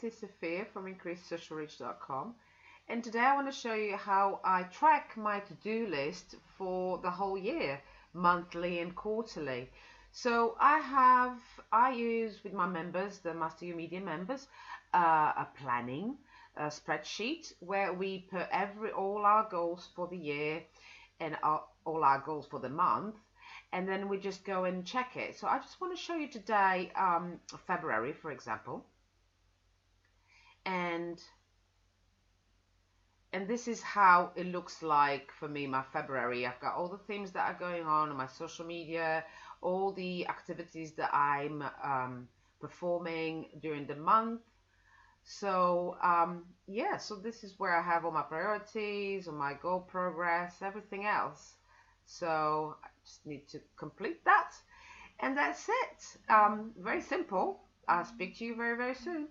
this is Sofia from IncreaseSocialReach.com and today I want to show you how I track my to-do list for the whole year, monthly and quarterly. So I have, I use with my members, the Master Your Media members, uh, a planning a spreadsheet where we put every all our goals for the year and our, all our goals for the month and then we just go and check it. So I just want to show you today um, February, for example. And and this is how it looks like for me, my February. I've got all the things that are going on on my social media, all the activities that I'm um, performing during the month. So um, yeah, so this is where I have all my priorities, all my goal progress, everything else. So I just need to complete that. And that's it. Um, very simple. I'll speak to you very, very soon.